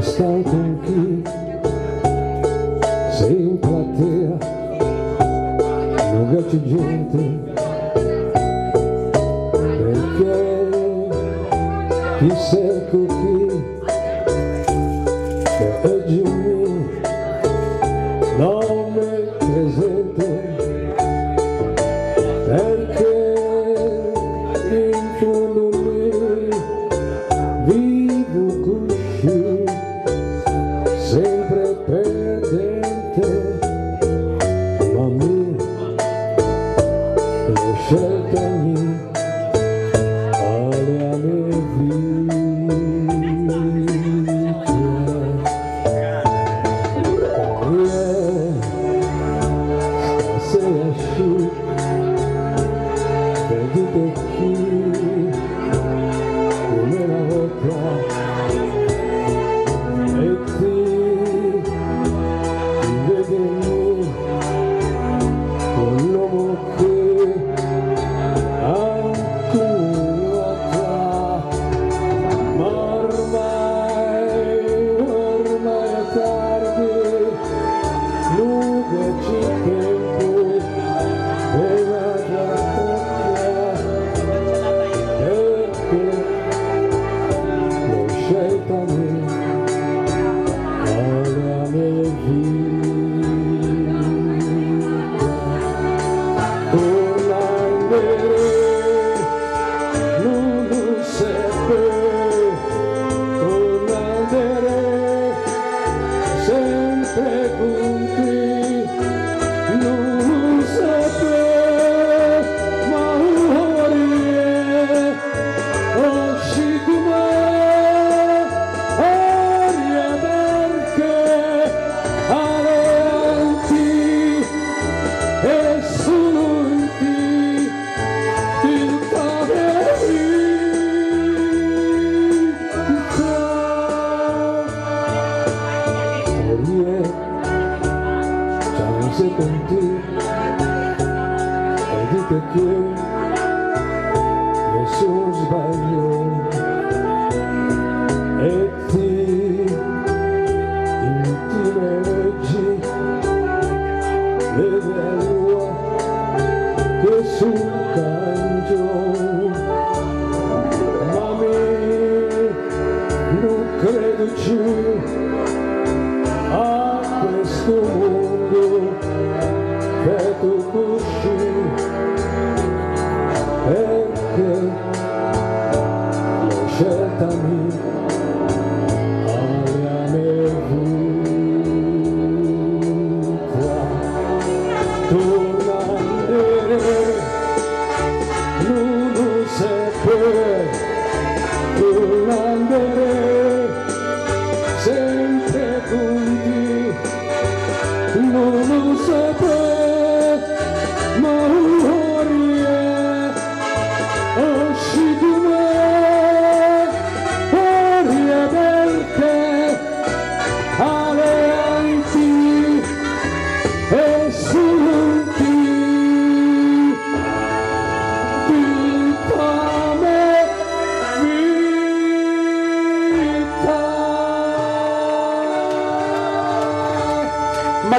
nonostante chi sei in platea non gacci gente perché ti cerco qui che oggi mi non mi presente perché in fondo 也是 fosse con e dite che nessuno sbaglio. E ti intimereggi le bello che sul canto ma me non credo più me